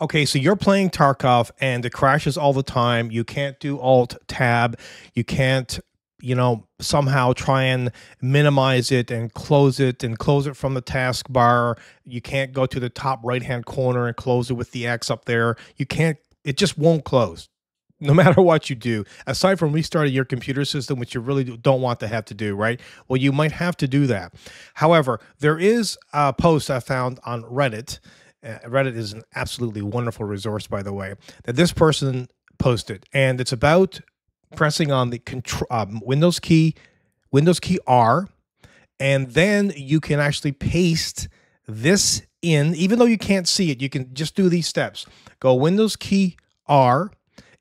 Okay, so you're playing Tarkov and it crashes all the time. You can't do Alt Tab. You can't, you know, somehow try and minimize it and close it and close it from the taskbar. You can't go to the top right hand corner and close it with the X up there. You can't, it just won't close no matter what you do, aside from restarting your computer system, which you really don't want to have to do, right? Well, you might have to do that. However, there is a post I found on Reddit. Uh, Reddit is an absolutely wonderful resource, by the way, that this person posted, and it's about pressing on the control um, Windows key, Windows key R, and then you can actually paste this in, even though you can't see it. You can just do these steps. Go Windows key R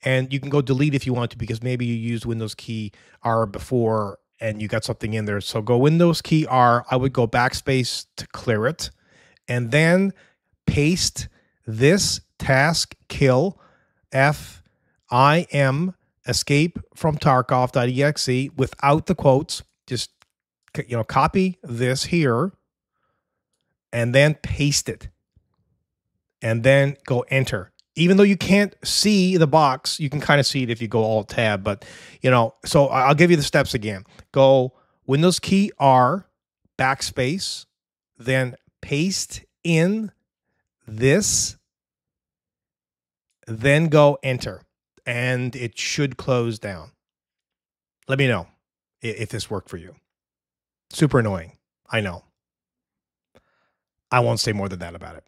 and you can go delete if you want to because maybe you used Windows key R before and you got something in there. So go Windows key R. I would go backspace to clear it, and then paste this task kill F I M escape from Tarkov.exe without the quotes. Just you know, copy this here and then paste it. And then go enter even though you can't see the box, you can kind of see it if you go alt tab. But you know, so I'll give you the steps again. Go Windows key R, backspace, then paste in this, then go enter, and it should close down. Let me know if this worked for you. Super annoying. I know. I won't say more than that about it.